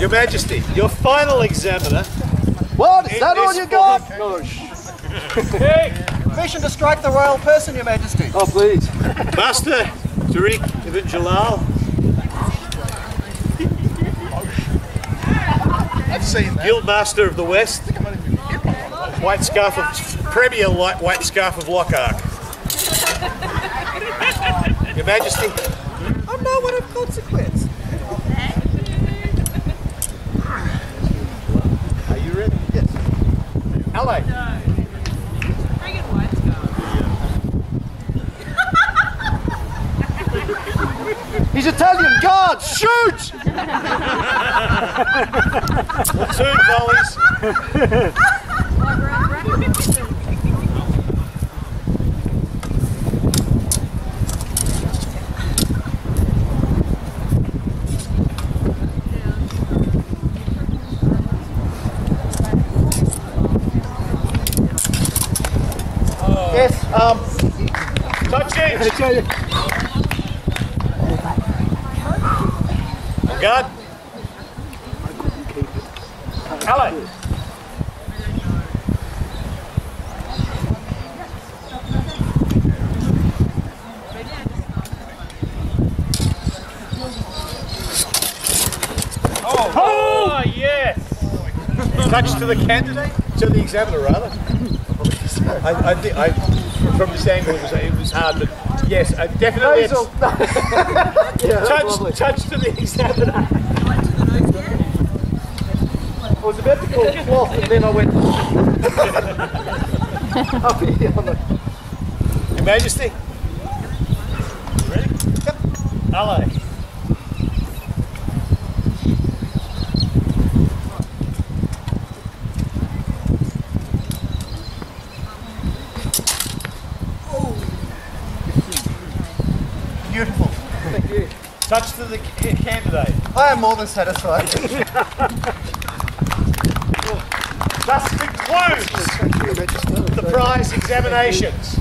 Your Majesty, your final examiner. What? Is that all you got? form- No. Permission to strike the royal person, Your Majesty. Oh, please. Master Tariq Ibn Jalal. I've seen that. Guildmaster of the West. White scarf of Premier Light White Scarf of Lockhart. Your Majesty, I'm no one of consequence. are you ready? Yes. LA. Friggin' white. He's Italian. Guard, shoot! Platoon volleys. Yes, um, Touch change. On guard. LA. Oh, yes! Touch to the candidate, to the examiner rather. I, I think I, from this angle it was, it was hard, but yes, uh, definitely Basil. yeah, touch, touch to the examiner. I was about to call cloth, and then I went. Up here on the. Your Majesty. Ready? Yep. Beautiful. Thank you. Touch to the ca- candidate. I am more than satisfied. Thus concludes Thank you, Your Majesty. the prize examinations.